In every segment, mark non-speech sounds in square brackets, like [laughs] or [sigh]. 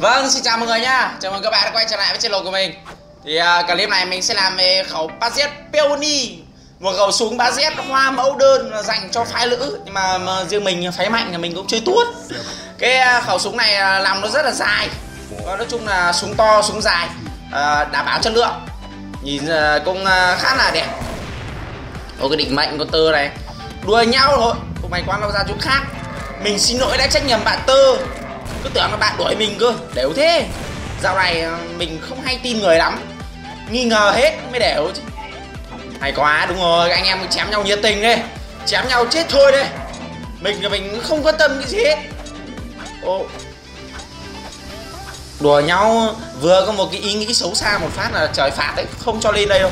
Vâng, xin chào mọi người nha Chào mừng các bạn đã quay trở lại với channel của mình. Thì uh, clip này mình sẽ làm về khẩu Bazet Peony. Một khẩu súng Bazet hoa mẫu đơn dành cho phái nữ Nhưng mà, mà riêng mình phái mạnh thì mình cũng chơi tuốt. Cái uh, khẩu súng này uh, làm nó rất là dài. Và nói chung là súng to, súng dài uh, Đảm bảo chất lượng. Nhìn uh, cũng uh, khá là đẹp. Có cái định mệnh con tơ này. Đùa nhau thôi Cũng may quá nó ra chỗ khác. Mình xin lỗi đã trách nhầm bạn tơ cứ tưởng là bạn đuổi mình cơ. Đều thế. Dạo này ờ, mình không hay tin người lắm. Nghi ngờ hết mới đều chứ. Hay quá, đúng rồi. Anh em chém nhau nhiệt tình đi chém nhau chết thôi đây. Mình là mình không quan tâm cái gì hết. Ô. Đùa nhau, vừa có một cái ý nghĩ xấu xa một phát là trời phạt đấy. Không cho lên đây đâu.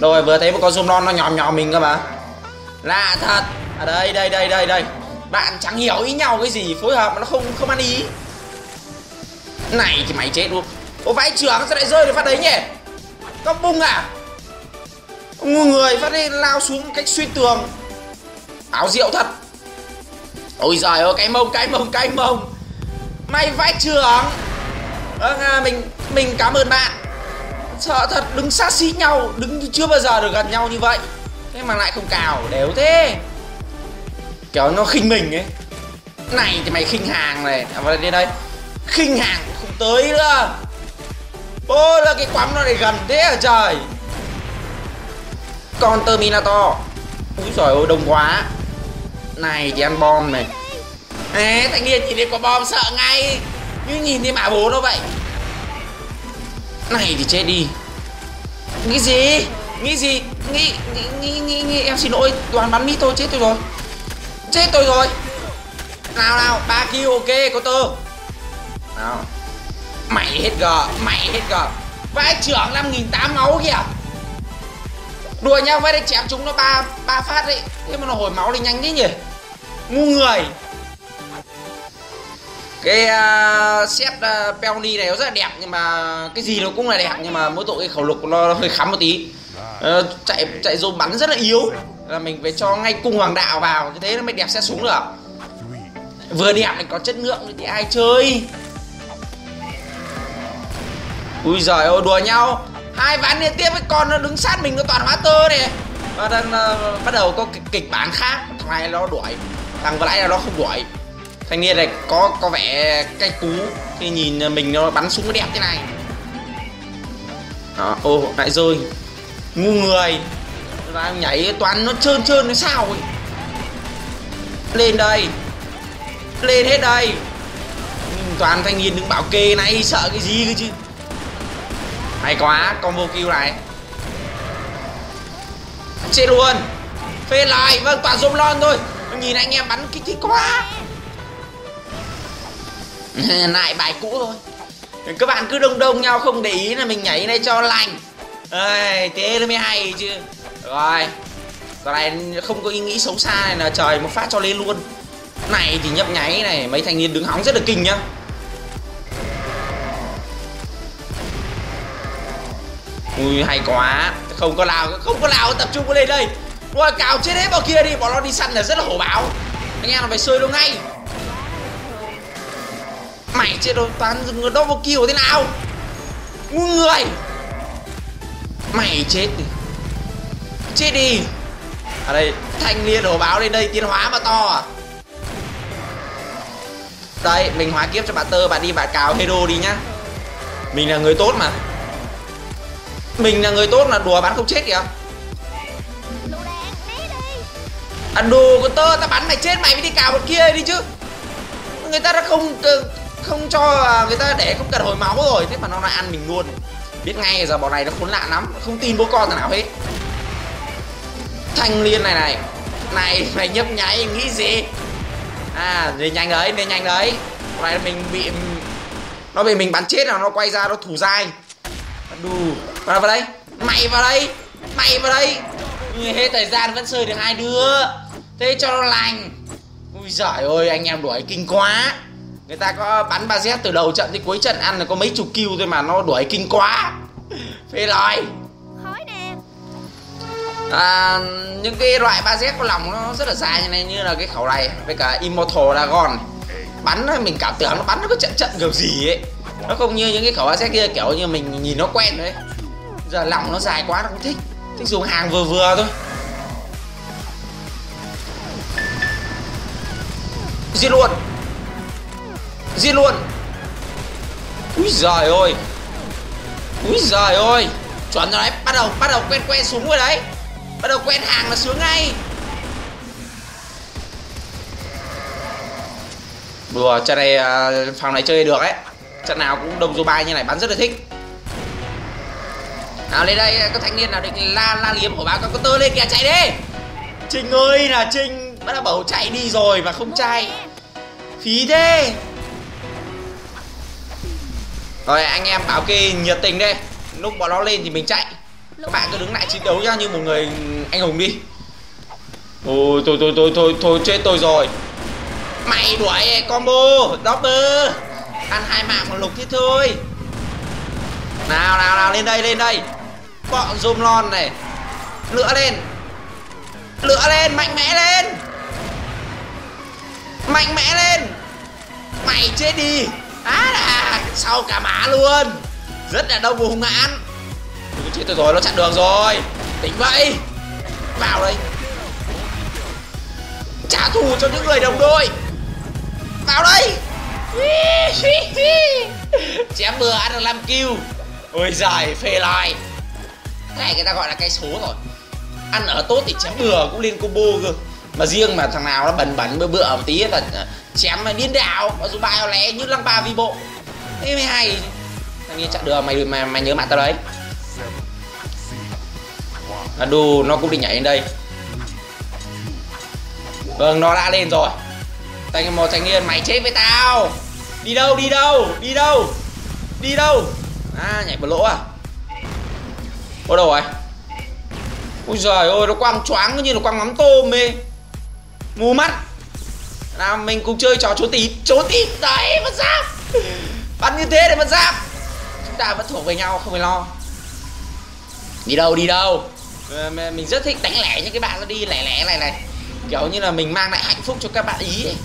Rồi, vừa thấy một con zoom non nó nhòm nhòm mình cơ mà. Lạ thật. À đây đây đây đây đây bạn chẳng hiểu ý nhau cái gì phối hợp mà nó không không ăn ý. Này thì mày chết luôn. Ô vãi trưởng sao lại rơi được phát đấy nhỉ? Tóc bung à? Người phát đi lao xuống cách xuyên tường. Áo rượu thật. Ôi giời ơi cái mông cái mông cái mông. Mày vãi trưởng. Vâng à, mình mình cảm ơn bạn. Sợ thật đứng sát xí nhau đứng chưa bao giờ được gần nhau như vậy. Thế mà lại không cào đều thế kiểu nó khinh mình ấy. Này thì mày khinh hàng này. À, vào đây đây. Khinh hàng không tới nữa. Ô là cái quắm nó lại gần thế à trời. Con terminator. Úi giời ơi đông quá. Này thì ăn bom này. Ê, thanh niên nhìn thấy có bom sợ ngay. Như nhìn thấy mã bố nó vậy. Này thì chết đi. Nghĩ gì? Nghĩ gì? Nghĩ nghĩ nghĩ, nghĩ, nghĩ. em xin lỗi toàn bắn mít thôi chết tôi rồi chết tôi rồi. Nào nào ba kill ok có tơ nào. Mày hết g mày hết g vãi trưởng năm nghìn tám máu kìa. Đùa nhau với đây chém chúng nó ba ba phát đấy. Thế mà nó hồi máu đi nhanh thế nhỉ? Ngu người. Cái uh, set à, uh, peony này nó rất là đẹp nhưng mà cái gì nó cũng là đẹp nhưng mà mỗi tội cái khẩu lục nó hơi khắm một tí. Uh, chạy chạy dồn bắn rất là yếu là mình phải cho ngay cung hoàng đạo vào như thế nó mới đẹp sẽ súng được. Vừa đẹp lại có chất lượng thì ai chơi? Ui giời ơi đùa nhau. Hai ván liên tiếp với con nó đứng sát mình nó toàn hóa tơ này. Và đang uh, ờ, bắt đầu có kịch, kịch bản khác. Thằng này nó đuổi thằng vừa nãy là nó không đuổi. Thanh niên này có có vẻ cay cú khi nhìn mình nó bắn súng đẹp thế này. Đó ô lại rơi ngu người ra nhảy toàn nó trơn trơn nó sao ấy. Lên đây. Lên hết đây. Toàn thanh niên đứng bảo kê này sợ cái gì cơ chứ. Hay quá combo kill này. Chết luôn. Phê lại. Vâng toàn zoom lon thôi. Nhìn anh em bắn kích thích quá. [laughs] Lại bài cũ thôi. Các bạn cứ đông đông nhau không để ý là mình nhảy này cho lành. Ê, thế nó mới hay chứ rồi. Giờ này không có ý nghĩ xấu xa này là trời một phát cho lên luôn. Này thì nhấp nháy này, Mấy thanh niên đứng hóng rất là kinh nhá. Ui, hay quá. Không có nào không có nào tập trung lên đây Rồi, cào chết hết vào kia đi, Bọn nó đi săn là rất là hổ báo. Anh em là phải sơi nó ngay. Mày chết đâu toàn người double kill thế nào? Ngu người. Mày chết đi. Chết đi. Ở đây, thanh niên đổ báo lên đây, tiến hóa mà to à. Đây, mình hóa kiếp cho bạn tơ Bạn đi bạn cào hero đi nhá. Mình là người tốt mà. Mình là người tốt là đùa bắn không chết kìa. À đồ của tơ ta bắn mày chết, mày mới đi cào một kia đi chứ. Người ta đã không không cho à, người ta để không cần hồi máu rồi, Thế mà nó lại ăn mình luôn. Biết ngay giờ bọn này nó khốn nạn lắm, Không tin bố con thằng nào hết thanh liên này này. Này, mày nhấp nháy, nghĩ gì? À về nhanh đấy về nhanh đấy. Này mình bị nó bị mình bắn chết là nó quay ra, nó thủ dai. Đù vào vào đây. Mày vào đây. Mày vào đây. Hết thời gian, vẫn chơi được hai đứa. Thế cho nó lành. Ui giời ơi, anh em đuổi kinh quá. Người ta có bắn ba z từ đầu trận đến cuối trận ăn là có mấy chục kill thôi mà nó đuổi kinh quá. [laughs] Phê lời à, những cái loại ba z có lòng nó rất là dài như này như là cái khẩu này với cả immortal dragon bắn mình cảm tưởng nó bắn nó có trận trận kiểu gì ấy. Nó không như những cái khẩu ba z kia kiểu như mình nhìn nó quen đấy. Giờ lòng nó dài quá nó không thích thích dùng hàng vừa vừa thôi. Giết luôn. Giết luôn. Úi giời ơi. Úi giời ơi. Chuẩn rồi đấy bắt đầu bắt đầu quen quen xuống rồi đấy bắt đầu quen hàng là sướng ngay. Đùa, trận này à, phòng này chơi được ấy. Trận nào cũng đông bay như này bắn rất là thích. Nào, lên đây các thanh niên nào định la la liếm của báo các tơ lên kìa, chạy đi. Trinh ơi, là trinh bắt đầu bảo chạy đi rồi mà không chạy. Phí thế. Rồi, anh em bảo kê nhiệt tình đây. Lúc bọn nó lên thì mình chạy các bạn cứ đứng lại chiến đấu ra như một người anh hùng đi. Ôi thôi thôi thôi thôi thôi chết tôi rồi. Mày đuổi combo double ăn hai mạng một lục thế thôi. Nào nào nào lên đây lên đây. Bọn zoom lon này. Lửa lên. Lửa lên mạnh mẽ lên. Mạnh mẽ lên. Mày chết đi. Á à, sau cả mã luôn. Rất là đông hung hãn chết tôi rồi, nó chặn đường rồi. Tỉnh vậy. Vào đây. Trả thù cho những người đồng đội. Vào đây. [laughs] Chém bừa ăn được 5 kill ôi giời, phê lại này, người ta gọi là cây số rồi. Ăn ở tốt thì chém bừa cũng lên combo cơ. Mà riêng mà thằng nào nó bẩn bẩn bữa bựa một tí là à, chém điên đảo. Mà dù bài lẽ như lăng ba vi bộ. Thế mới hay. Thằng kia chặn đường, mày mày mày nhớ mặt tao đấy à, đù nó cũng định nhảy lên đây. Vâng nó đã lên rồi. Thanh một thanh niên mày chết với tao. Đi đâu đi đâu đi đâu đi đâu? À nhảy vào lỗ à? Ô đâu rồi? Ôi giời ơi nó quăng choáng như là quăng mắm tôm mê. Mù mắt. Nào mình cùng chơi trò trốn tìm trốn tìm đấy mất giáp. Bắn như thế để mất giáp. Chúng ta vẫn thuộc về nhau không phải lo. Đi đâu đi đâu? Ờ, mình rất thích đánh lẻ những cái bạn nó đi, lẻ lẻ này này kiểu như là mình mang lại hạnh phúc cho các bạn ý ấy.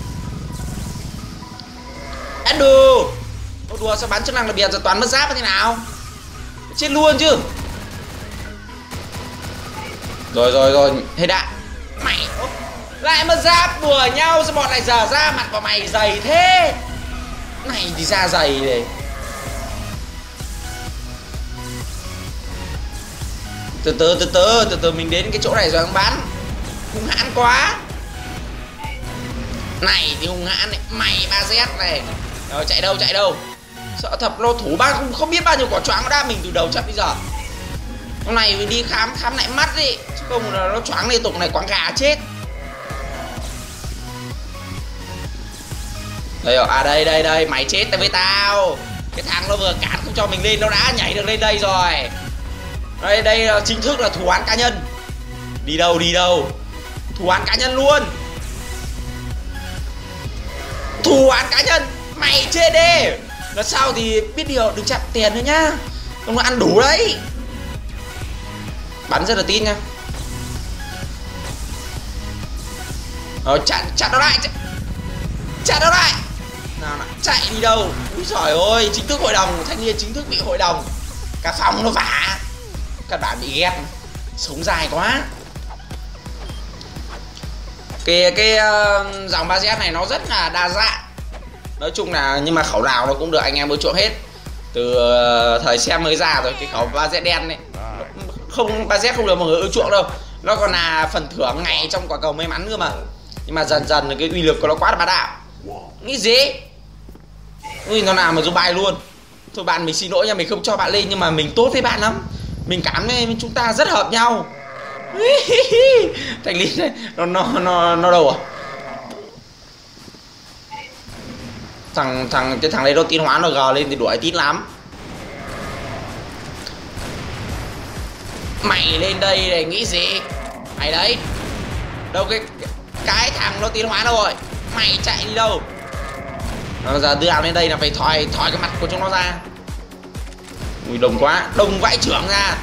Endo! Ô, đùa, sao bắn chức năng là biệt giờ toàn mất giáp thế nào? Chết luôn chứ. Rồi rồi rồi, Hết đạn Mày Lại mất giáp, đùa nhau, Sao bọn này giờ ra, mặt vào mày dày thế? Này thì ra dày này. Từ từ từ từ từ từ mình đến cái chỗ này rồi ông bán. Hung hãn quá. Này thì hung hãn này mày ba z này. Rồi chạy đâu chạy đâu? Sợ thật lô thủ ba không, không biết bao nhiêu quả choáng nó đa mình từ đầu cho bây giờ. Hôm này mình đi khám khám lại mắt đi. Chứ không là nó choáng liên tục này quáng gà chết. Đây rồi à đây đây đây mày chết tại với tao. Cái thằng nó vừa cản không cho mình lên nó đã nhảy được lên đây rồi đây đây chính thức là thủ án cá nhân. Đi đâu đi đâu? Thủ án cá nhân luôn. Thủ án cá nhân mày chê đê. Là sau thì biết điều đừng chặn tiền nữa nhá. Không ăn đủ đấy. Bắn rất là tin nha. Ờ chặn chặn nó lại chặn, chặn nó lại. Nào nào chạy đi đâu? Úi giỏi ơi chính thức hội đồng thanh niên chính thức bị hội đồng. Cả phòng nó vả các bạn bị ghét sống dài quá. Cái cái uh, dòng 3Z này nó rất là đa dạng. Nói chung là nhưng mà khẩu nào nó cũng được anh em ưa chuộng hết. Từ uh, thời xe mới ra rồi cái khẩu 3Z đen này không 3Z không được mọi người ưa chuộng đâu. Nó còn là phần thưởng ngày trong quả cầu may mắn cơ mà. Nhưng mà dần dần cái uy lực của nó quá là bá đạo. Nghĩ gì ui nó nào mà dùng bài luôn. Thôi bạn mình xin lỗi nha mình không cho bạn lên nhưng mà mình tốt với bạn lắm mình cảm thấy chúng ta rất hợp nhau. [laughs] Thành lý này nó nó nó nó đâu à? Thằng thằng cái thằng này nó tiến hóa nó gờ lên thì đuổi tít lắm. Mày lên đây để nghĩ gì? Mày đấy. Đâu cái cái thằng nó tiến hóa đâu rồi? Mày chạy đi đâu? Nó giờ đưa lên đây là phải thòi thòi cái mặt của chúng nó ra ui, đông quá. Đông vãi trưởng ra.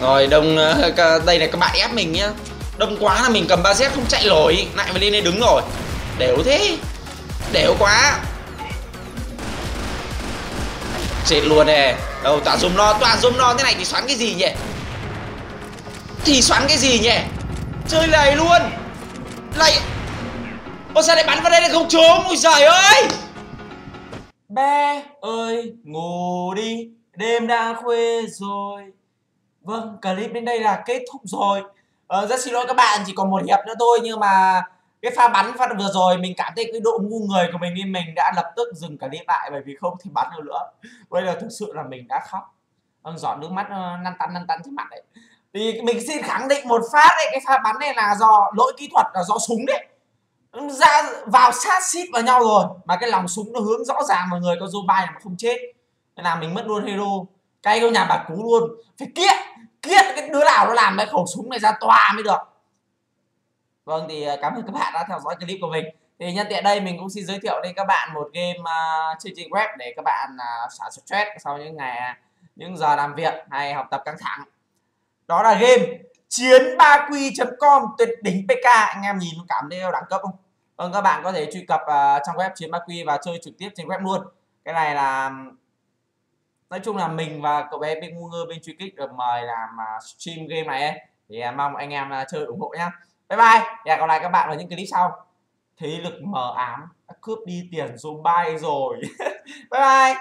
Rồi, đông ờ, đây là các bạn ép mình nhá. Đông quá là mình cầm ba z không chạy nổi lại phải lên đây đứng rồi. Đéo thế. Đéo quá. Chết luôn nè. Đâu toàn zoom non toàn zoom non thế này thì xoắn cái gì nhỉ? Thì xoắn cái gì nhỉ? Chơi này luôn. Lại. Ô, sao lại bắn vào đây lại không trốn Ôi giời ơi! Bé ơi ngủ đi Đêm đã khuya rồi. Vâng clip đến đây là kết thúc rồi. Ờ, Rất xin lỗi các bạn chỉ còn một hiệp nữa thôi Nhưng mà cái pha bắn phát vừa rồi mình cảm thấy cái độ ngu người của mình nên mình đã lập tức dừng clip lại bởi vì không thể bắn được nữa. Bây giờ thực sự là mình đã khóc. Vâng, giọt nước mắt ờ, năn tăn năn tăn trên mặt đấy thì mình xin khẳng định một phát đấy cái pha bắn này là do lỗi kỹ thuật là do súng đấy ra vào sát xít vào nhau rồi. Mà cái lòng súng nó hướng rõ ràng vào người con Joe Biden không chết. Thế là mình mất luôn hero. Cay câu nhà bà cú luôn. Phải kiết kiết cái đứa nào nó làm cái khẩu súng này ra tòa mới được. Vâng thì à, cảm ơn các bạn đã theo dõi clip của mình. Thì nhân tiện đây mình cũng xin giới thiệu đến các bạn một game uh, chương trình web để các bạn uh, xả stress sau những ngày những giờ làm việc hay học tập căng thẳng. Đó là game chiến ba q.com tuyệt đỉnh PK anh em nhìn cảm thấy đẳng cấp không? Vâng các bạn có thể truy cập à, uh, trong web chiến ba quy và chơi trực tiếp trên web luôn. Cái này là nói chung là mình và cậu bé bên ngu ngơ bên truy kích được mời làm uh, stream game này ấy. thì uh, mong anh em uh, chơi ủng hộ nhá. Bye bye. Và còn lại các bạn vào những clip sau. Thế lực mờ ám đã cướp đi tiền zombie rồi. [laughs] Bye bye.